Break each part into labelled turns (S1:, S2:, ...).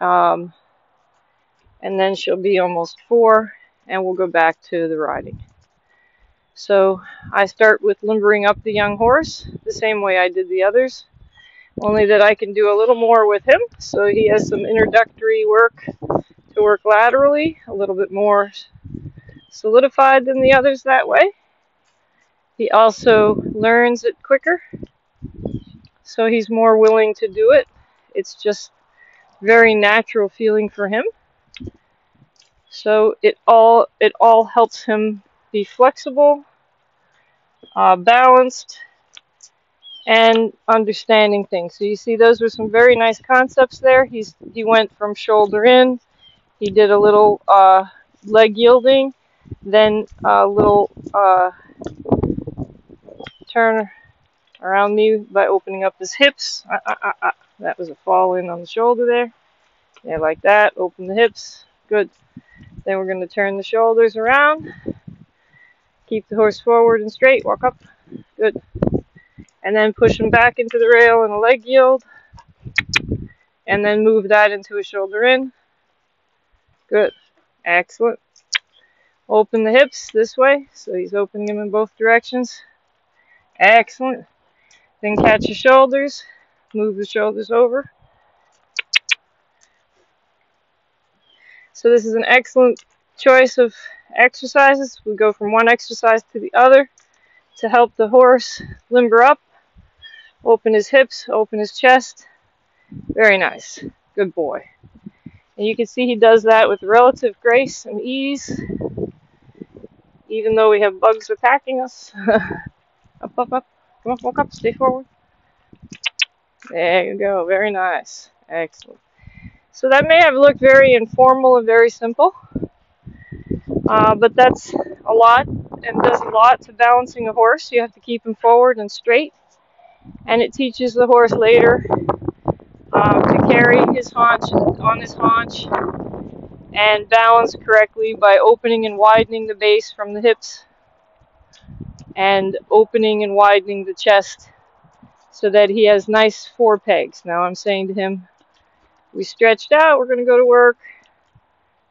S1: Um, and then she'll be almost four, and we'll go back to the riding. So I start with limbering up the young horse the same way I did the others, only that I can do a little more with him. So he has some introductory work to work laterally, a little bit more solidified than the others that way. He also learns it quicker, so he's more willing to do it. It's just very natural feeling for him. So it all it all helps him be flexible, uh, balanced, and understanding things. So you see, those were some very nice concepts there. He's he went from shoulder in. He did a little uh, leg yielding, then a little uh, turn around me by opening up his hips. Uh, uh, uh, uh. That was a fall in on the shoulder there. Yeah, like that. Open the hips. Good. Then we're going to turn the shoulders around. Keep the horse forward and straight. Walk up. Good. And then push him back into the rail and a leg yield. And then move that into a shoulder in. Good. Excellent. Open the hips this way. So he's opening them in both directions. Excellent. Then catch your shoulders. Move the shoulders over. So this is an excellent choice of exercises. We go from one exercise to the other to help the horse limber up, open his hips, open his chest. Very nice. Good boy. And you can see he does that with relative grace and ease, even though we have bugs attacking us. up, up, up. Come on, walk up, stay forward. There you go. Very nice. Excellent. So that may have looked very informal and very simple, uh, but that's a lot and does a lot to balancing a horse. You have to keep him forward and straight, and it teaches the horse later um, to carry his haunch on his haunch and balance correctly by opening and widening the base from the hips and opening and widening the chest so that he has nice four pegs. Now I'm saying to him, we stretched out, we're going to go to work.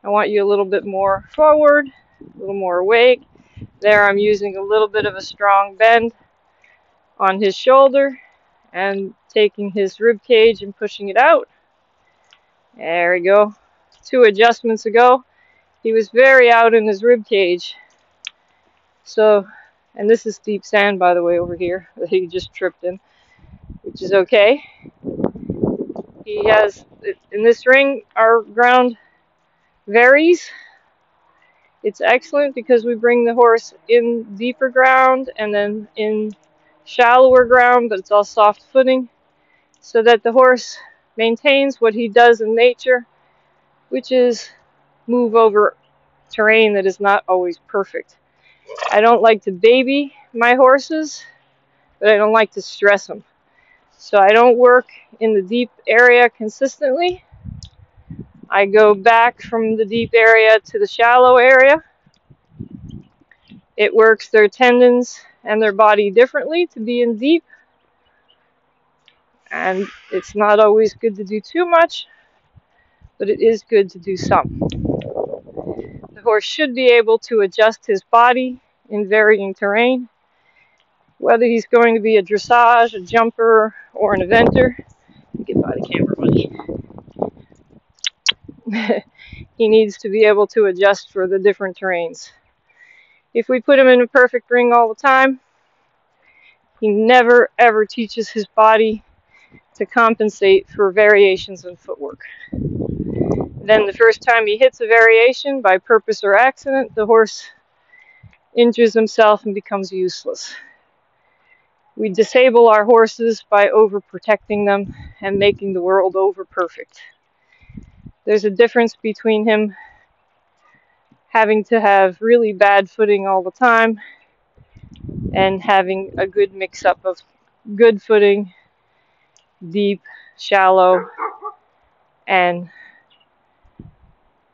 S1: I want you a little bit more forward, a little more awake. There I'm using a little bit of a strong bend on his shoulder and taking his rib cage and pushing it out. There we go. Two adjustments ago, he was very out in his rib cage. So, and this is deep sand, by the way, over here that he just tripped in, which is okay. He has, in this ring, our ground varies. It's excellent because we bring the horse in deeper ground and then in shallower ground, but it's all soft footing, so that the horse maintains what he does in nature, which is move over terrain that is not always perfect. I don't like to baby my horses, but I don't like to stress them. So I don't work in the deep area consistently. I go back from the deep area to the shallow area. It works their tendons and their body differently to be in deep. And it's not always good to do too much, but it is good to do some. The horse should be able to adjust his body in varying terrain whether he's going to be a dressage, a jumper, or an eventer. Get by the camera, buddy. he needs to be able to adjust for the different terrains. If we put him in a perfect ring all the time, he never ever teaches his body to compensate for variations in footwork. Then the first time he hits a variation by purpose or accident, the horse injures himself and becomes useless. We disable our horses by overprotecting them and making the world over perfect. There's a difference between him having to have really bad footing all the time and having a good mix up of good footing, deep, shallow, and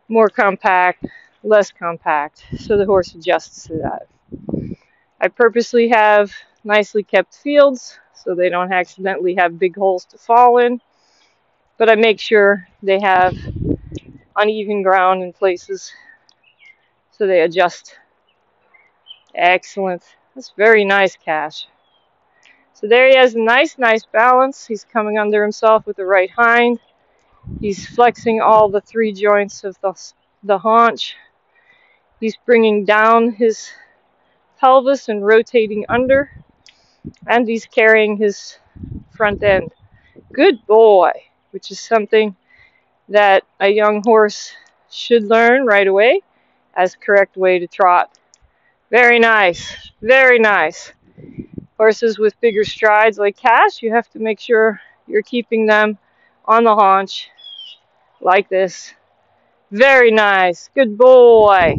S1: more compact, less compact, so the horse adjusts to that. I purposely have nicely kept fields so they don't accidentally have big holes to fall in. but I make sure they have uneven ground in places so they adjust. Excellent. That's very nice, Qash. So there he has a nice, nice balance. He's coming under himself with the right hind. He's flexing all the three joints of the, the haunch. He's bringing down his pelvis and rotating under. And he's carrying his front end. Good boy, which is something that a young horse should learn right away as correct way to trot. Very nice, very nice. Horses with bigger strides like Qash, you have to make sure you're keeping them on the haunch like this. Very nice, good boy.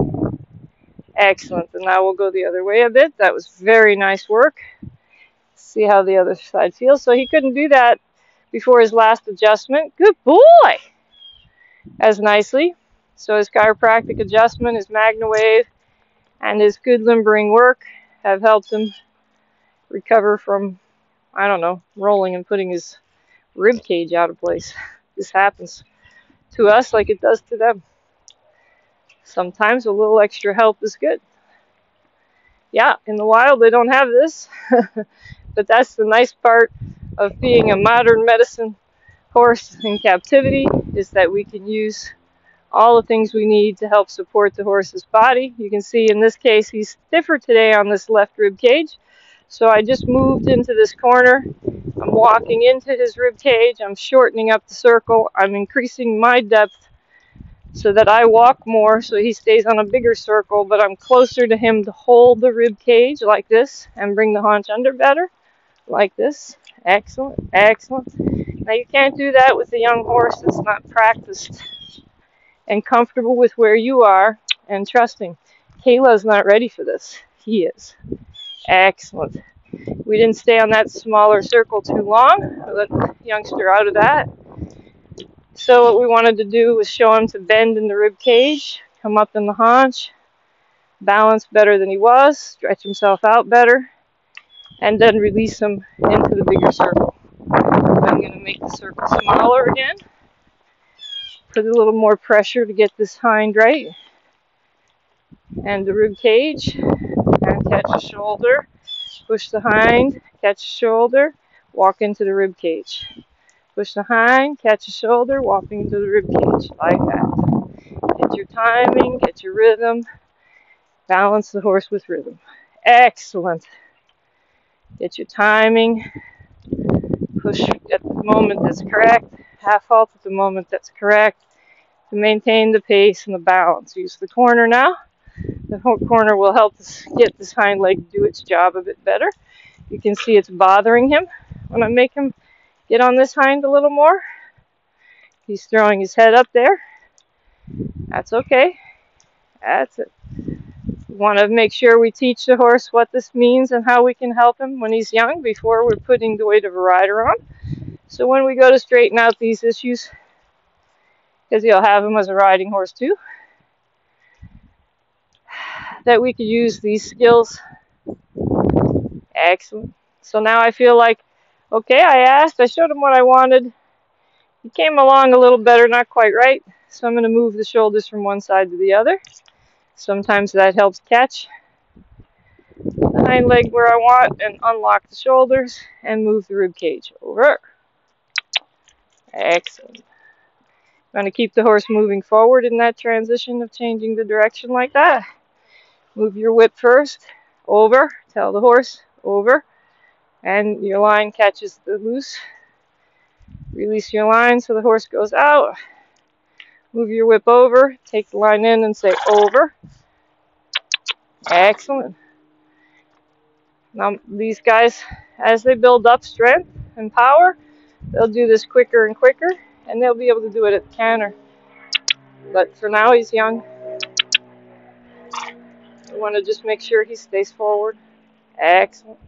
S1: Excellent, and now we'll go the other way a bit. That was very nice work. See how the other side feels. So he couldn't do that before his last adjustment. Good boy! As nicely. So his chiropractic adjustment, his MagnaWave, and his good limbering work have helped him recover from, I don't know, rolling and putting his rib cage out of place. This happens to us like it does to them. Sometimes a little extra help is good. Yeah, in the wild they don't have this, but that's the nice part of being a modern medicine horse in captivity is that we can use all the things we need to help support the horse's body. You can see in this case he's stiffer today on this left rib cage. So I just moved into this corner. I'm walking into his rib cage. I'm shortening up the circle. I'm increasing my depth so that I walk more so he stays on a bigger circle, but I'm closer to him to hold the rib cage like this and bring the haunch under better like this. Excellent, excellent. Now you can't do that with a young horse that's not practiced and comfortable with where you are and trusting. Quela's not ready for this. He is. Excellent. We didn't stay on that smaller circle too long. I let the youngster out of that. So what we wanted to do was show him to bend in the rib cage, come up in the haunch, balance better than he was, stretch himself out better, and then release them into the bigger circle. I'm going to make the circle smaller again put a little more pressure to get this hind right. And the rib cage, and catch the shoulder, push the hind, catch the shoulder, walk into the rib cage. Push the hind, catch the shoulder, walking into the rib cage, like that. Get your timing, get your rhythm, balance the horse with rhythm. Excellent. Get your timing, push at the moment that's correct, half halt at the moment that's correct, to maintain the pace and the balance. Use the corner now. The corner will help us get this hind leg do its job a bit better. You can see it's bothering him when I make him get on this hind a little more. He's throwing his head up there. That's okay. That's it. Want to make sure we teach the horse what this means and how we can help him when he's young before we're putting the weight of a rider on. So when we go to straighten out these issues, because you'll have him as a riding horse too. That we could use these skills. Excellent. So now I feel like, okay, I asked, I showed him what I wanted. He came along a little better, not quite right. So I'm going to move the shoulders from one side to the other. Sometimes that helps catch the hind leg where I want and unlock the shoulders and move the rib cage over. Excellent. Going to keep the horse moving forward in that transition of changing the direction like that. Move your whip first, over, tell the horse, over, and your line catches the loose. Release your line so the horse goes out. Move your whip over, take the line in and say over. Excellent. Now these guys, as they build up strength and power, they'll do this quicker and quicker and they'll be able to do it at canter. But for now, he's young. We want to just make sure he stays forward. Excellent.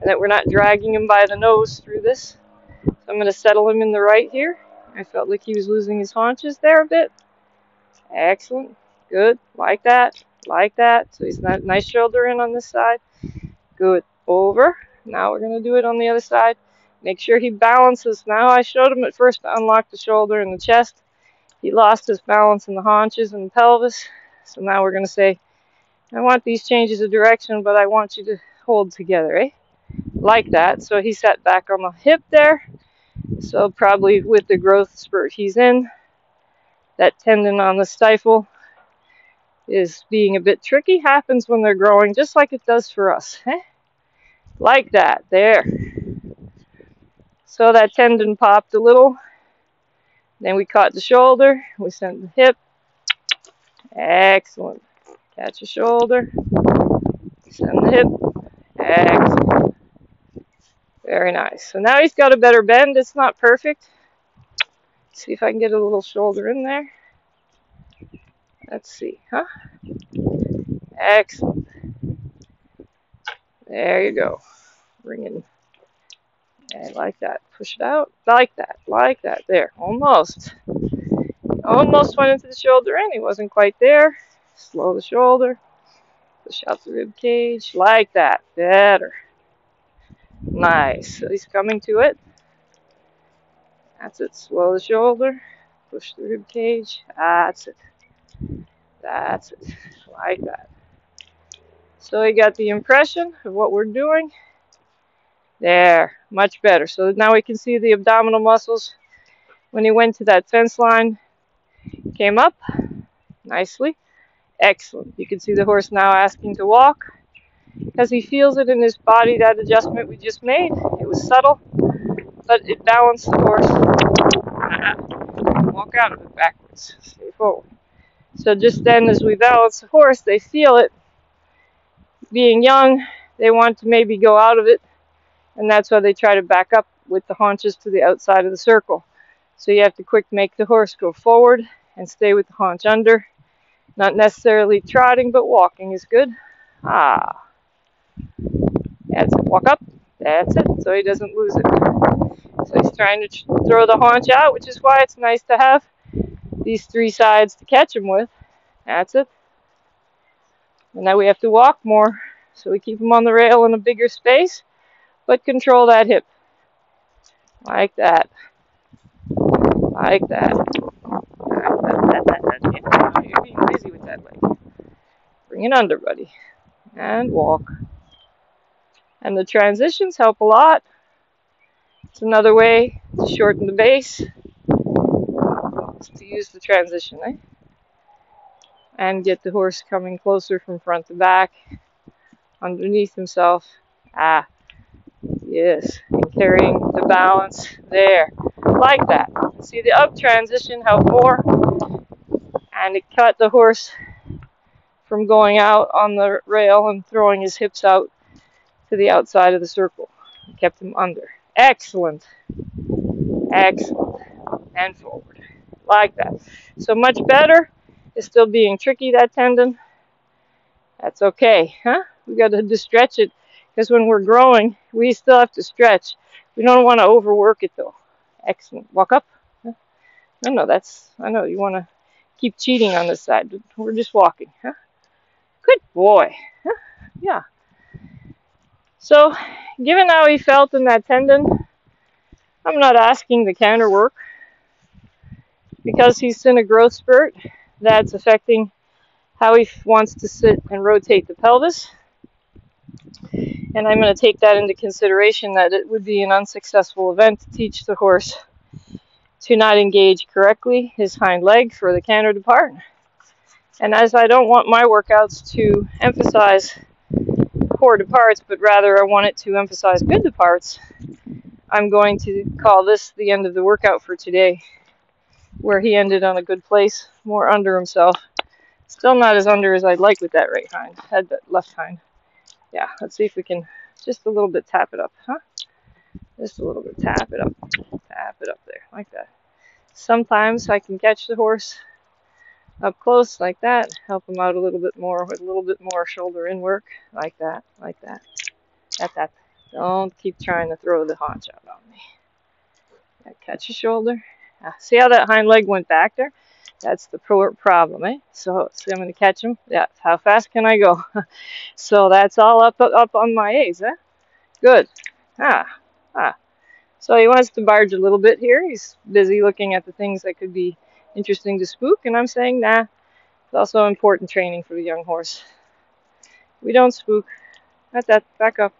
S1: And that we're not dragging him by the nose through this. So I'm going to settle him in the right here. I felt like he was losing his haunches there a bit. Excellent. Good. Like that. Like that. So he's not nice shoulder in on this side. Good. Over. Now we're going to do it on the other side. Make sure he balances. Now I showed him at first to unlock the shoulder and the chest. He lost his balance in the haunches and the pelvis. So now we're going to say, I want these changes of direction, but I want you to hold together, eh? Like that. So he sat back on the hip there. So probably with the growth spurt he's in, that tendon on the stifle is being a bit tricky. Happens when they're growing, just like it does for us. Eh? Like that. There. So that tendon popped a little. Then we caught the shoulder. We sent the hip. Excellent. Catch the shoulder. Send the hip. Excellent. Very nice. So now he's got a better bend. It's not perfect. Let's see if I can get a little shoulder in there. Let's see, huh? Excellent. There you go. Bring in. And like that. Push it out. Like that. Like that. There. Almost. Almost went into the shoulder and he wasn't quite there. Slow the shoulder. Push out the rib cage. Like that. Better. Nice. So he's coming to it. That's it. Slow the shoulder. Push the rib cage. That's it. That's it. Like that. So you got the impression of what we're doing. There. Much better. So now we can see the abdominal muscles. When he went to that fence line, came up nicely. Excellent. You can see the horse now asking to walk because he feels it in his body, that adjustment we just made. It was subtle, but it balanced the horse. Walk out of it backwards. Stay forward. So just then as we balance the horse, they feel it. Being young, they want to maybe go out of it, and that's why they try to back up with the haunches to the outside of the circle. So you have to quick make the horse go forward and stay with the haunch under. Not necessarily trotting, but walking is good. Ah. That's it. Walk up. That's it. So he doesn't lose it. So he's trying to throw the haunch out, which is why it's nice to have these three sides to catch him with. That's it. And now we have to walk more. So we keep him on the rail in a bigger space, but control that hip. Like that. Like that. You're being with that leg. Bring it under, buddy. And walk. And the transitions help a lot. It's another way to shorten the base to use the transition, eh? And get the horse coming closer from front to back, underneath himself. Ah, yes, and carrying the balance there, like that. See the up transition help more, and it cut the horse from going out on the rail and throwing his hips out to the outside of the circle. Kept him under. Excellent. Excellent. And forward like that. So much better. It's still being tricky, that tendon. That's okay, huh? We got to stretch it because when we're growing, we still have to stretch. We don't want to overwork it though. Excellent. Walk up. No, no, that's, I know you want to keep cheating on this side. We're just walking, huh? Good boy. Huh? Yeah. So, given how he felt in that tendon, I'm not asking the counter work because he's in a growth spurt that's affecting how he wants to sit and rotate the pelvis. And I'm going to take that into consideration that it would be an unsuccessful event to teach the horse to not engage correctly his hind leg for the canter depart. And as I don't want my workouts to emphasize poor departs, but rather I want it to emphasize good departs, I'm going to call this the end of the workout for today where he ended on a good place, more under himself. Still not as under as I'd like with that right hind, head that left hind. Yeah, let's see if we can just a little bit tap it up, huh? Just a little bit tap it up, tap it up there, like that. Sometimes I can catch the horse up close like that, help him out a little bit more with a little bit more shoulder in work, like that, like that. At that. Don't keep trying to throw the haunch out on me. catch your shoulder, See how that hind leg went back there? That's the problem, eh? So, see, I'm going to catch him. Yeah, how fast can I go? so that's all up up on my A's, eh? Good. Ah, ah. So he wants to barge a little bit here. He's busy looking at the things that could be interesting to spook, and I'm saying, nah, it's also important training for the young horse. We don't spook. At that, back up.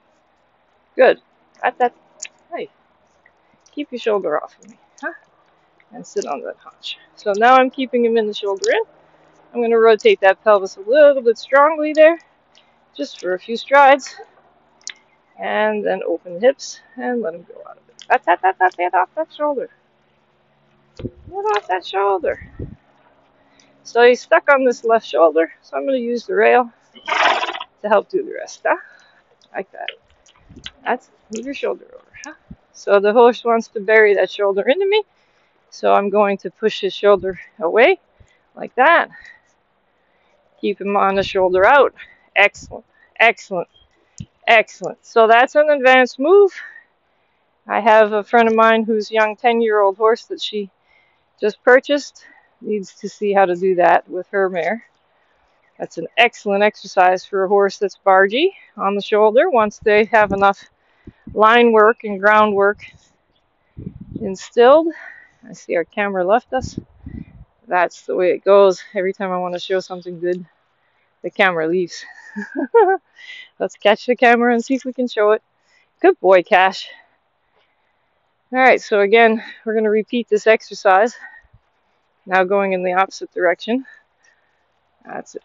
S1: Good. At that, hey, keep your shoulder off of me, huh? And sit on that haunch. So now I'm keeping him in the shoulder in. I'm going to rotate that pelvis a little bit strongly there, just for a few strides. And then open the hips and let him go out of it. That, that, that, that, off that shoulder. Get off that shoulder. So he's stuck on this left shoulder, so I'm going to use the rail to help do the rest. Huh? Like that. That's move your shoulder over. Huh? So the horse wants to bury that shoulder into me. So I'm going to push his shoulder away like that. Keep him on the shoulder out. Excellent. Excellent. Excellent. So that's an advanced move. I have a friend of mine who's young 10 year old horse that she just purchased. Needs to see how to do that with her mare. That's an excellent exercise for a horse that's bargy on the shoulder once they have enough line work and groundwork instilled. I see our camera left us. That's the way it goes. Every time I want to show something good, the camera leaves. Let's catch the camera and see if we can show it. Good boy, Qash. Alright, so again, we're going to repeat this exercise. Now going in the opposite direction. That's it.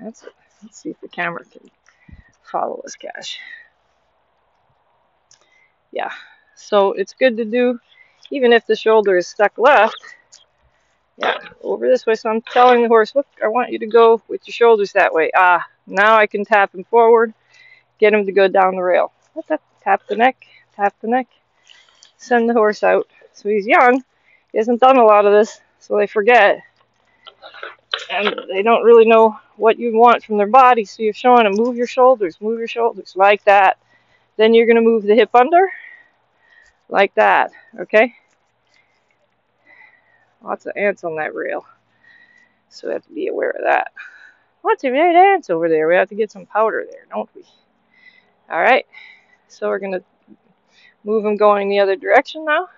S1: That's it. Let's see if the camera can follow us, Qash. Yeah, so it's good to do even if the shoulder is stuck left. Yeah, over this way. So I'm telling the horse, look, I want you to go with your shoulders that way. Ah, now I can tap him forward, get him to go down the rail. Tap the neck, tap the neck, send the horse out. So he's young. He hasn't done a lot of this, so they forget and they don't really know what you want from their body. So you're showing them move your shoulders, move your shoulders like that. Then you're going to move the hip under like that. Okay? Lots of ants on that rail. So we have to be aware of that. Lots of red ants over there. We have to get some powder there, don't we? All right. So we're going to move them going the other direction now.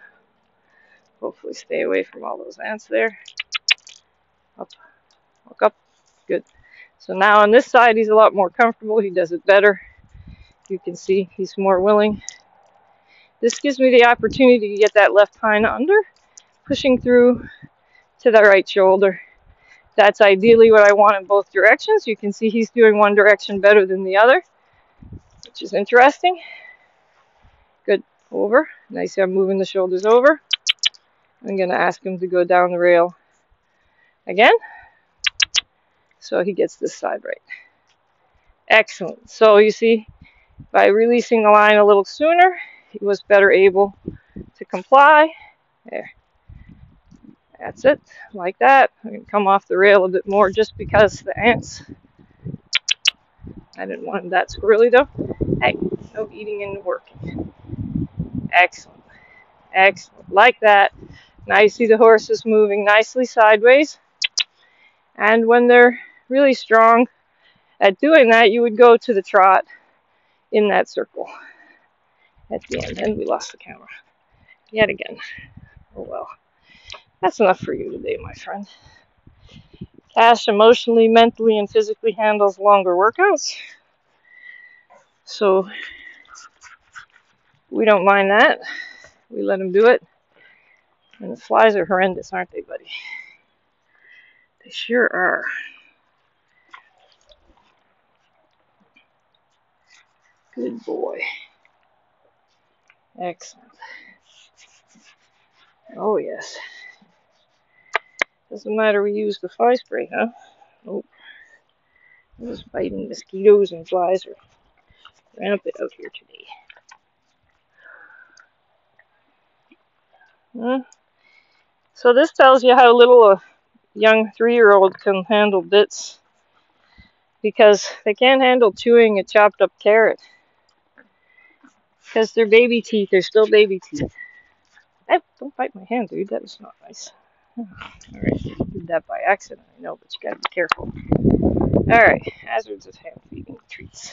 S1: Hopefully stay away from all those ants there. Up. Walk up. Good. So now on this side, he's a lot more comfortable. He does it better. You can see he's more willing. This gives me the opportunity to get that left hind under, pushing through to the right shoulder. That's ideally what I want in both directions. You can see he's doing one direction better than the other, which is interesting. Over. Nice. I'm moving the shoulders over. I'm going to ask him to go down the rail again. So he gets this side right. Excellent. So you see, by releasing the line a little sooner, he was better able to comply. There. That's it, like that. I'm going to come off the rail a bit more just because the ants. I didn't want that squirrely though. Hey, no eating and working. Excellent. Excellent. Like that. Now you see the horses moving nicely sideways. And when they're really strong at doing that, you would go to the trot in that circle at the end. And we lost the camera yet again. Oh well. That's enough for you today, my friend. Qash emotionally, mentally, and physically handles longer workouts. So we don't mind that. We let them do it. And the flies are horrendous, aren't they, buddy? They sure are. Good boy. Excellent. Oh, yes. Doesn't matter we use the fly spray, huh? Nope. Those biting mosquitoes and flies are rampant out here today. Hmm. So this tells you how little a young three-year-old can handle bits because they can't handle chewing a chopped up carrot because they're baby teeth. They're still baby teeth. Hey, don't bite my hand, dude. That was not nice. Alright, did that by accident, I know, but you gotta be careful. Alright, hazards of hand feeding treats.